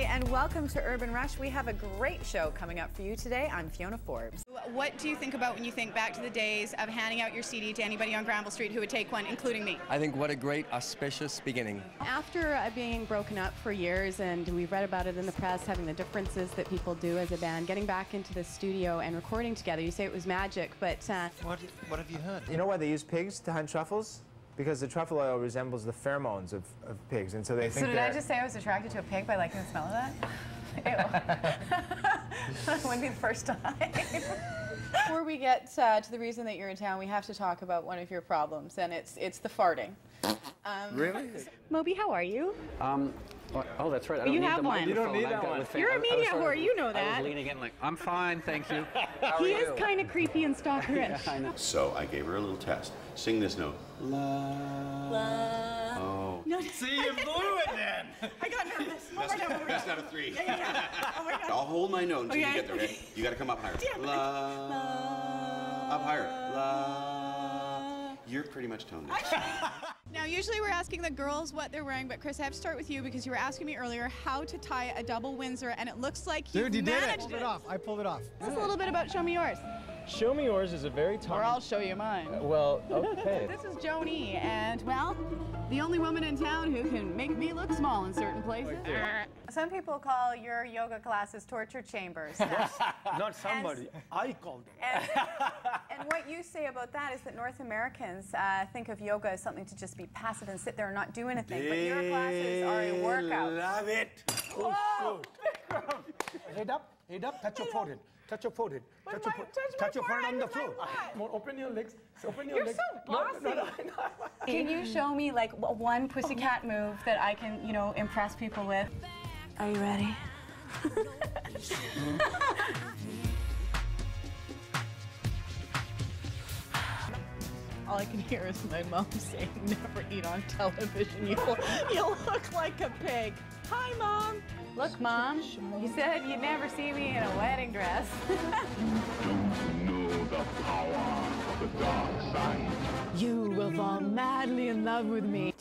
everybody, and welcome to Urban Rush. We have a great show coming up for you today. I'm Fiona Forbes. What do you think about when you think back to the days of handing out your CD to anybody on Granville Street who would take one, including me? I think what a great auspicious beginning. After uh, being broken up for years, and we've read about it in the press, having the differences that people do as a band, getting back into the studio and recording together, you say it was magic, but. Uh, what, what have you heard? You know why they use pigs to hunt truffles? Because the truffle oil resembles the pheromones of, of pigs, and so they think So did I just say I was attracted to a pig by liking the smell of that? Ew. Wouldn't be the first time. Before we get uh, to the reason that you're in town, we have to talk about one of your problems, and it's it's the farting. Um, Really? Moby, how are you? Um, oh, oh, that's right. I don't You need have the one. You don't need I've that one. You're a was media whore, you know I that. was leaning in like, I'm fine, thank you. he is kind of creepy and stalkerish. I know. So I gave her a little test. Sing this note. La. La. Oh. No. See, you blew it then. I got nervous. That's, oh that's not a three. Oh I'll hold my note until you get there. Okay? You got to come up higher. La. Up higher. La. You're pretty much toned down. Now, usually we're asking the girls what they're wearing, but Chris, I have to start with you because you were asking me earlier how to tie a double Windsor, and it looks like you've Dude, you did it. managed Pulled it off. I pulled it off. Just a little bit about Show Me Yours. Show me yours is a very Or. I'll show you mine. Well, okay. This is Joni, and well, the only woman in town who can make me look small in certain places. Some people call your yoga classes torture chambers. Not somebody. I called them. And, and what you say about that is that North Americans uh, think of yoga as something to just be passive and sit there and not do anything. But your classes are a workout. Love it. Oh, head up, head up, touch your forehead. Touch your forehead. Touch your, my- fo- touch my touch your forehead on the floor. with my what? Come on, open your legs. Open your You're legs. so No, no, no, bossy. no, no. Can you show me like w- one pussycat move that I can, you know, impress people with? Are you ready? I can hear is my mom saying, "Never eat on television. You'll you'll look like a pig." Hi, mom. Look, Mom, you said you'd never see me in a wedding dress. know the power of the dark side. You will fall madly in love with me.